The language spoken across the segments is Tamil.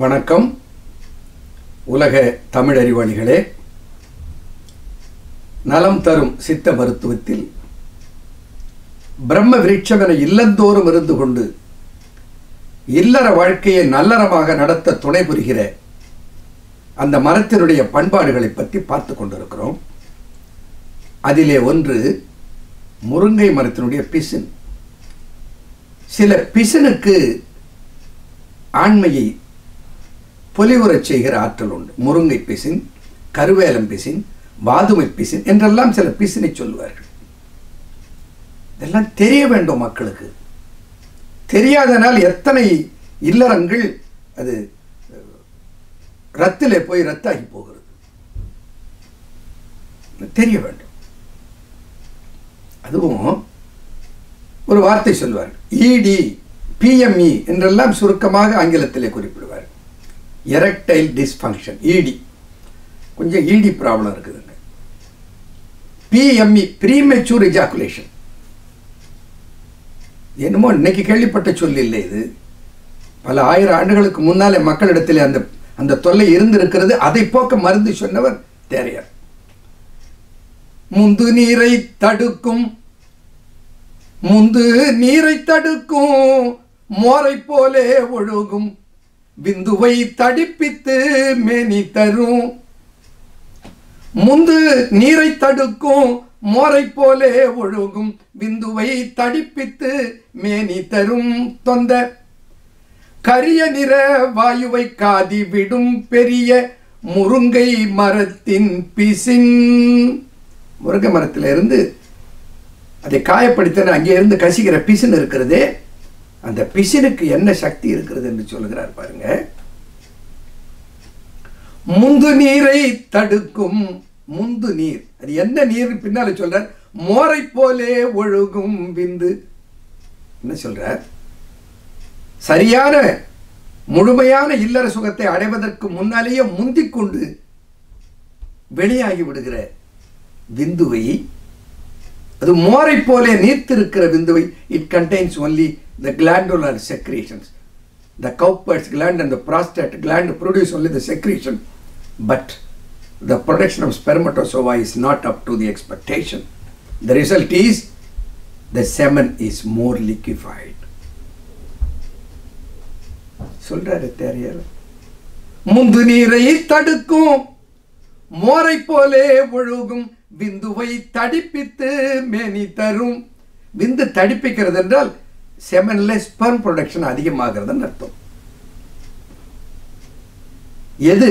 வணக்கம். உலக தமிழறிவாளிகளே நலம் தரும் சித்த மருத்துவத்தில் பிரம்ம விருட்சம் என இல்லந்தோறும் இருந்து கொண்டு இல்லற வாழ்க்கையை நல்லறமாக நடத்த துணை புரிகிற அந்த மரத்தினுடைய பண்பாடுகளை பற்றி பார்த்து கொண்டிருக்கிறோம். அதிலே ஒன்று முருங்கை மரத்தினுடைய பிசின். சில பிசினுக்கு ஆண்மையை பொலிவுறச் செய்கிற ஆற்றல் உண்டு. முருங்கை பிசின் கருவேலம் பிசின் வாதுமை பிசின் என்றெல்லாம் சில பிசினை சொல்லுவார்கள். இதெல்லாம் தெரிய வேண்டும் மக்களுக்கு. தெரியாதனால் எத்தனை இல்லறங்கள் அது ரத்திலே போய் ரத்தாகி போகிறது. தெரிய வேண்டும். அதுவும் ஒரு வார்த்தை சொல்வார்கள். இடி பிஎம்இ என்றெல்லாம் சுருக்கமாக ஆங்கிலத்திலே குறிப்பிடுவார் எரக்டைல் டிஸ்ஃபங்க்ஷன் இடி கொஞ்சம் இடி ப்ராப்ளம் இருக்குதுங்க. பிஎம்இ ப்ரீமெச்சூர் எஜாகுலேஷன் என்னமோ இன்னைக்கு கேள்விப்பட்ட சொல் இல்லை இது. பல ஆயிரம் ஆண்டுகளுக்கு முன்னாலே மக்களிடத்தில் அந்த அந்த தொல்லை இருந்திருக்கிறது. அதை போக்க மருந்து சொன்னவர் தேரையார். முந்து நீரை தடுக்கும் முந்து நீரை தடுக்கும் மோரை போலே ஒழுகும். விந்துவை தடிப்பித்து மேனி தரும். முந்து நீரை தடுக்கும் மோரை போலே ஒழுகும். விந்துவை தடிப்பித்து மேனி தரும் தொந்த. கரிய நிற வாயுவை காதி விடும் பெரிய முருங்கை மரத்தின் பிசின். முருங்கை மரத்திலிருந்து அதை காயப்படுத்தின அங்கே இருந்து கசிக்கிற பிசின் இருக்கிறதே. அந்த பிசினுக்கு என்ன சக்தி இருக்கிறது என்று சொல்லுகிறார் பாருங்க. முந்து நீரை தடுக்கும் முந்து நீர். அது என்ன நீர்? பின்னால சொல்றார் மோரை போலே ஒழுகும் விந்து. என்ன சொல்றார்? சரியான முழுமையான இல்லற சுகத்தை அடைவதற்கு முன்னாலேயே முந்திக் கொண்டு வெளியாகி விடுகிற விந்துவை அது மோரை போலே நீர்த்திருக்கிற விந்துவை it contains only the glandular secretions. The cowper's gland and the prostate gland produce only the secretion, but the production of spermatozoa is not up to the expectation. The result is the semen is more liquefied. சொல்றாரு தேரையர் முந்து நீரை தடுக்கும் மோரை போலே ஒழுகும் விந்துவை தடிப்பித்து மேனி தரும் விந்து தடிப்பிக்கிறது என்றால் செமன்ல ஸ்பெர்ம் ப்ரொடக்ஷன் அதிகமாகிறதுன்னு அர்த்தம். எது?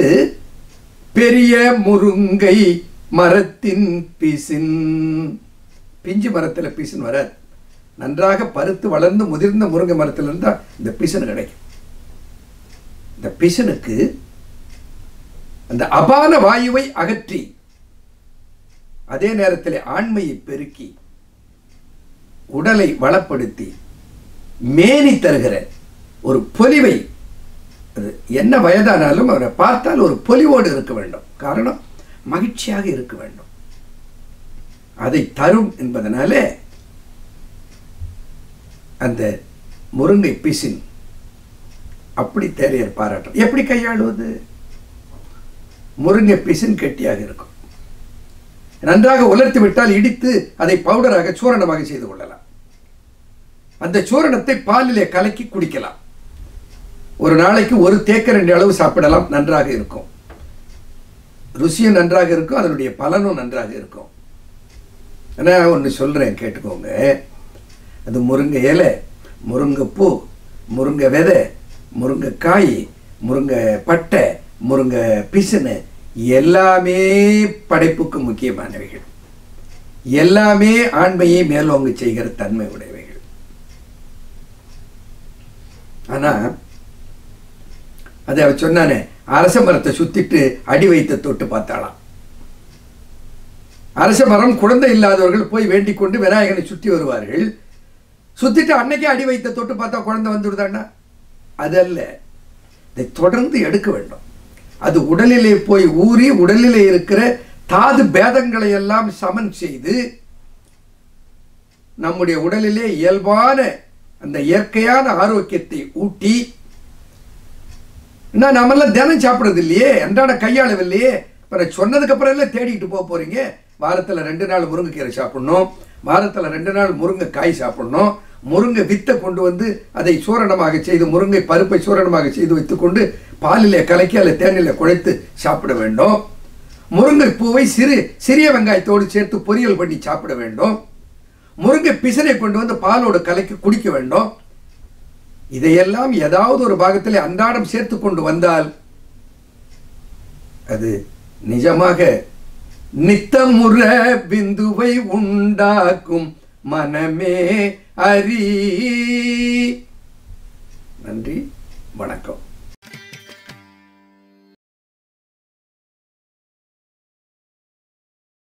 பெரிய முருங்கை மரத்தின் பிசின். பிஞ்சு மரத்தில் பிசின் வராது. நன்றாக பருத்து வளர்ந்து முதிர்ந்த முருங்கை மரத்தில் இருந்தால் இந்த பிசின் கிடைக்கும். இந்த பிசனுக்கு அந்த அபான வாயுவை அகற்றி அதே நேரத்தில் ஆண்மையை பெருக்கி உடலை வளப்படுத்தி மேனி தருகிற ஒரு பொலிவை அது என்ன வயதானாலும் அவரை பார்த்தால் ஒரு பொலிவோடு இருக்க வேண்டும். காரணம் மகிழ்ச்சியாக இருக்க வேண்டும். அதை தரும் என்பதனாலே அந்த முருங்கை பிசின் அப்படி தேரையர் பாராட்டம். எப்படி கையாளுவது? முருங்கை பிசின் கெட்டியாக இருக்கும். நன்றாக உலர்த்தி விட்டால் இடித்து அதை பவுடராக சூரணமாக செய்து கொள்ளலாம். அந்த சூரணத்தை பாலிலே கலக்கி குடிக்கலாம். ஒரு நாளைக்கு ஒரு தேக்க ரெண்டு அளவு சாப்பிடலாம் நன்றாக இருக்கும். ருசியும் நன்றாக இருக்கும் அதனுடைய பலனும் நன்றாக இருக்கும். நான் ஒன்று சொல்கிறேன் கேட்டுக்கோங்க. அது முருங்கை இலை முருங்கைப்பூ முருங்கை விதை முருங்கைக்காய் முருங்கை பட்டை முருங்கை பிசுனு எல்லாமே படைப்புக்கு முக்கியமானவைகள். எல்லாமே ஆண்மையை மேலோங்க செய்கிற தன்மை உடையவை. ஆனால் அதை அவ சொன்னானே அரச மரத்தை சுத்திட்டு அடி வைத்த தொட்டு பார்த்தாளாம். அரச மரம் குழந்தை இல்லாதவர்கள் போய் வேண்டிக் கொண்டு விநாயகனை சுற்றி வருவார்கள். சுத்திட்டு அன்னைக்கே அடி வைத்த தொட்டு பார்த்தா குழந்தை வந்துடுதாண்ணா அதல்ல இதை தொடர்ந்து எடுக்க வேண்டும். அது உடலிலே போய் ஊறி உடலிலே இருக்கிற தாது பேதங்களை எல்லாம் சமன் செய்து நம்முடைய உடலிலே இயல்பான அந்த இயற்கையான ஆரோக்கியத்தை ஊட்டி என்ன நாமெல்லாம் தினம் சாப்பிட்றது இல்லையே அன்றாட கையாளவில்லையே இப்போ சொன்னதுக்கு அப்புறம் எல்லாம் தேடிக்கிட்டு போக போறீங்க. வாரத்தில் ரெண்டு நாள் முருங்கைக்கீரை சாப்பிடணும். வாரத்தில் ரெண்டு நாள் முருங்கை காய் சாப்பிடணும். முருங்கை வித்தை கொண்டு வந்து அதை சூரணமாக செய்து முருங்கை பருப்பை சூரணமாக செய்து வைத்துக்கொண்டு பாலிலே கலக்கி அதில் தேனிலே குழைத்து சாப்பிட வேண்டும். முருங்கை பூவை சிறு சிறிய வெங்காயத்தோடு சேர்த்து பொரியல் பண்ணி சாப்பிட வேண்டும். முருங்கை பிசனை கொண்டு வந்து பாலோடு கலக்கி குடிக்க வேண்டும். இதையெல்லாம் ஏதாவது ஒரு பாகத்தில் அன்றாடம் சேர்த்து கொண்டு வந்தால் அது நிஜமாக நித்தமுற பிந்துவை உண்டாக்கும் மனமே அறி நன்றி வணக்கம்.